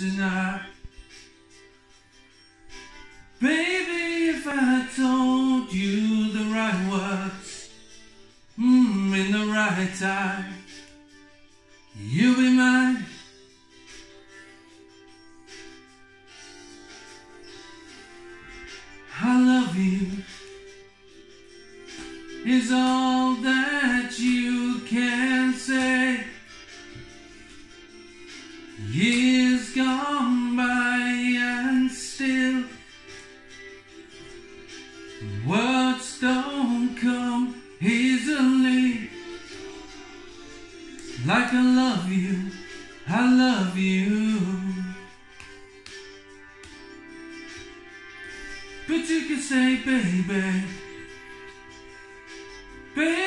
tonight. Baby, if I told you the right words, mm, in the right time, you'll be mine. I love you is all that you can say gone by and still Words don't come easily. Like I love you, I love you. But you can say baby Baby